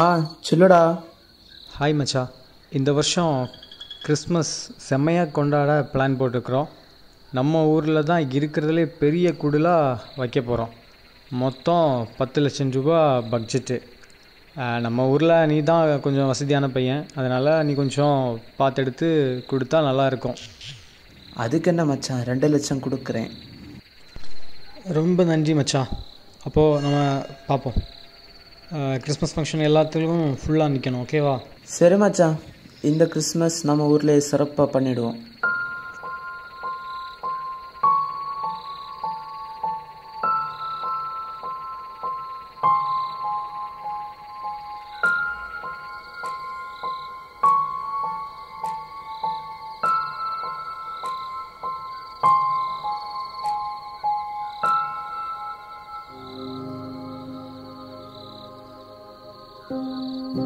ஆ சொல்லுடா. ஹாய் மச்சான் இந்த வருஷம் கிறிஸ்மஸ் செம்மையாக கொண்டாட பிளான் போட்டிருக்கிறோம். நம்ம ஊரில் தான் இருக்கிறதுலே பெரிய குடிலாக வைக்க போகிறோம் மொத்தம் பத்து லட்சம் ரூபா பட்ஜெட்டு நம்ம ஊரில் நீ தான் கொஞ்சம் வசதியான பையன். அதனால் நீ கொஞ்சம் பார்த்து எடுத்து கொடுத்தா நல்லாயிருக்கும் அதுக்கு என்ன மச்சான்? ரெண்டு லட்சம் கொடுக்குறேன். ரொம்ப நன்றி மச்சான் அப்போது நம்ம பார்ப்போம். கிறிஸ்மஸ் ஃபங்க்ஷன் எல்லாத்துக்கும் ஃபுல்லாக நிற்கணும் ஓகேவா சரி மச்சான். இந்த கிறிஸ்மஸ் நம்ம ஊர்லேயே சிறப்பாக பண்ணிவிடுவோம் Hum.